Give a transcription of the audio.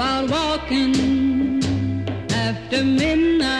out walking after midnight.